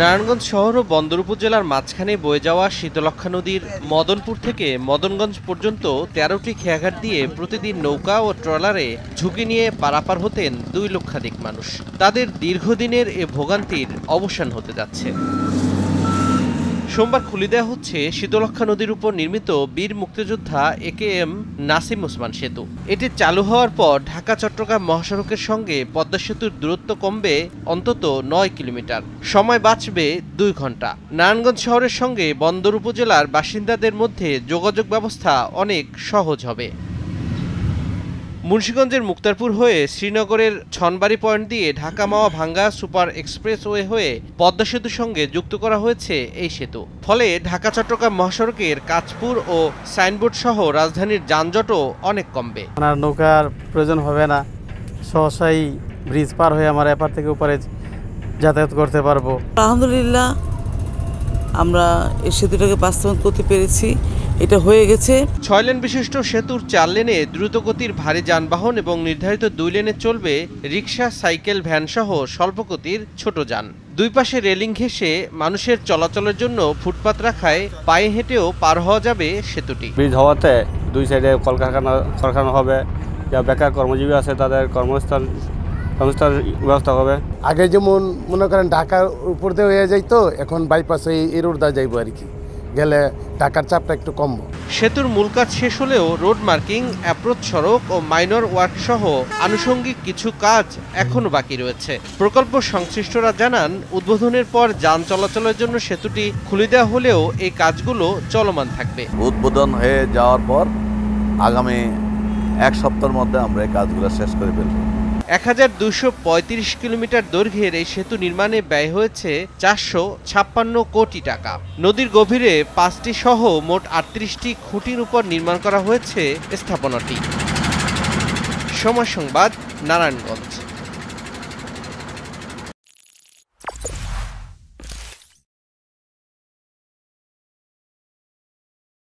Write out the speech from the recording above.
নারায়ণগঞ্জ শহর ও বন্দর উপজেলার মাঝখানে বয়ে যাওয়া শীতলক্ষা নদীর মদনপুর থেকে মদনগঞ্জ পর্যন্ত তেরোটি খেয়াঘাট দিয়ে প্রতিদিন নৌকা ও ট্রলারে ঝুঁকি নিয়ে পারাপার হতেন দুই লক্ষাধিক মানুষ। তাদের দীর্ঘদিনের এ ভোগান্তির অবসান হতে যাচ্ছে। সোমবার খুলে দেওয়া হচ্ছে শীতলক্ষা নদীর উপর নির্মিত বীর মুক্তিযোদ্ধা A K M Nasim Osman সেতু। এটি চালু হওয়ার পর ঢাকা, চট্টগ্রাম মহাসড়কের সঙ্গে পদ্মা সেতুর দূরত্ব কমবে অন্তত নয় কিলোমিটার। সময় বাঁচবে দুই ঘণ্টা। নারায়ণগঞ্জ শহরের সঙ্গে বন্দর উপজেলার বাসিন্দাদের মধ্যে যোগাযোগ ব্যবস্থা অনেক সহজ হবে। মুন্সীগঞ্জের মুক্তারপুর হয়ে শ্রীনগরের ছনবাড়ি পয়েন্ট দিয়ে ঢাকা মাওয়া ভাঙ্গা সুপার এক্সপ্রেসওয়ে হয়ে পদ্মা সেতুর সঙ্গে যুক্ত করা হয়েছে এই সেতু। ফলে ঢাকা চট্টগ্রাম মহাসড়কের কাঁচপুর ও সাইনবোর্ড সহ রাজধানীর যানজটও অনেক কমবে। আমার নৌকার প্রয়োজন হবে না। সহসাই ব্রিজ পার হয়ে আমার এপার থেকে উপরে যাতায়াত করতে পারব। আলহামদুলিল্লাহ আমরা এই সেতুটাকে বাস্তবায়ন করতে পেরেছি। এটা হয়ে গেছে। ছয় লেন বিশিষ্ট সেতুর চার লেনে দ্রুতগতির ভারী যানবাহন এবং নির্ধারিত দুই লেনে চলবে রিক্সা সাইকেল ভ্যান সহ স্বল্পগতির ছোট যান। দুই পাশে রেলিং ঘেঁষে মানুষের চলাচলের জন্য ফুটপাত রাখায় পায়ে হেঁটেও পার হওয়া যাবে সেতুটি। ব্রিজ হওয়াতে দুই সাইডে কলকারখানা কারখানা হবে যা বেকার কর্মজীবী আছে তাদের কর্মস্থান সংস্থার ব্যবস্থা হবে। আগে যেমন মনে করেন ঢাকার উপর দিয়ে হয়ে যাইতো এখন বাইপাস এই রোড দা যাইবো আর কি। গেলে ঢাকার চাপটা একটু কমবো সেতুর মূল কাজ শেষ হলেও রোড মার্কিং অ্যাপ্রোচ সড়ক ও মাইনর ওয়ার্ক সহ আনুষঙ্গিক কিছু কাজ এখনও বাকি রয়েছে। প্রকল্প সংশ্লিষ্টরা জানান উদ্বোধনের পর যান চলাচলের জন্য সেতুটি খুলে দেওয়া হলেও এই কাজগুলো চলমান থাকবে। উদ্বোধন হয়ে যাওয়ার পর আগামী এক সপ্তাহের মধ্যে আমরা এই কাজগুলো শেষ করে ফেলব। এক কিলোমিটার দৈর্ঘ্যের এই সেতু নির্মাণে ব্যয় হয়েছে চারশো ছাপ্পান্ন কোটি টাকা। নদীর গভীরে পাঁচটি সহ মোট আটত্রিশটি খুঁটির উপর নির্মাণ করা হয়েছে স্থাপনাটি। সময় সংবাদ, নারায়ণগঞ্জ।